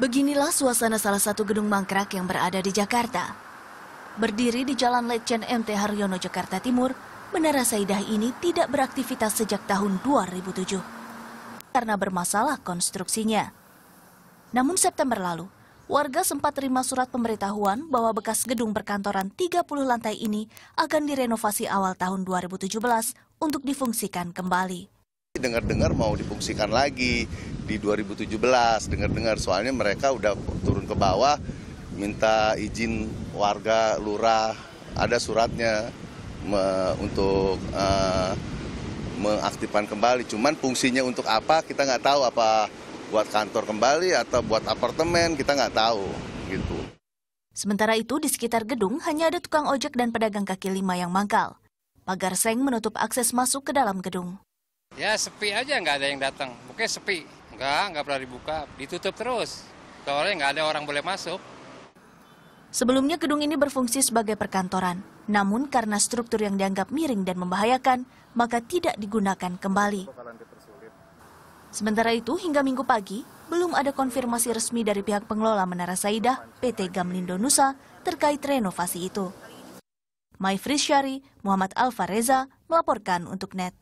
Beginilah suasana salah satu gedung mangkrak yang berada di Jakarta. Berdiri di Jalan Letjen MT Haryono, Jakarta Timur, Menara Saidah ini tidak beraktivitas sejak tahun 2007 karena bermasalah konstruksinya. Namun September lalu, warga sempat terima surat pemberitahuan bahwa bekas gedung perkantoran 30 lantai ini akan direnovasi awal tahun 2017 untuk difungsikan kembali. Dengar-dengar mau difungsikan lagi di 2017, dengar-dengar soalnya mereka udah turun ke bawah minta izin warga lurah, ada suratnya me, untuk uh, mengaktifkan kembali. Cuman fungsinya untuk apa kita nggak tahu apa buat kantor kembali atau buat apartemen kita nggak tahu gitu. Sementara itu di sekitar gedung hanya ada tukang ojek dan pedagang kaki lima yang mangkal. Pagar seng menutup akses masuk ke dalam gedung. Ya sepi aja nggak ada yang datang. Oke sepi, nggak nggak pernah dibuka, ditutup terus. Soalnya nggak ada orang boleh masuk. Sebelumnya gedung ini berfungsi sebagai perkantoran, namun karena struktur yang dianggap miring dan membahayakan, maka tidak digunakan kembali. Sementara itu, hingga minggu pagi, belum ada konfirmasi resmi dari pihak pengelola Menara Saidah, PT Gamlindo Nusa, terkait renovasi itu. Maifris Syari, Muhammad Alfa Reza, melaporkan untuk NET.